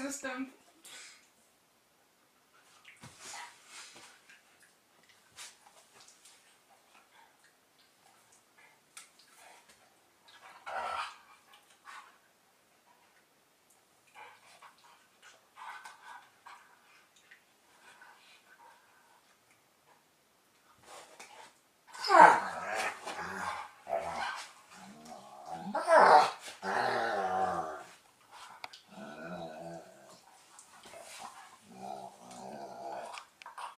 system.